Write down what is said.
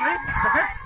Right? The head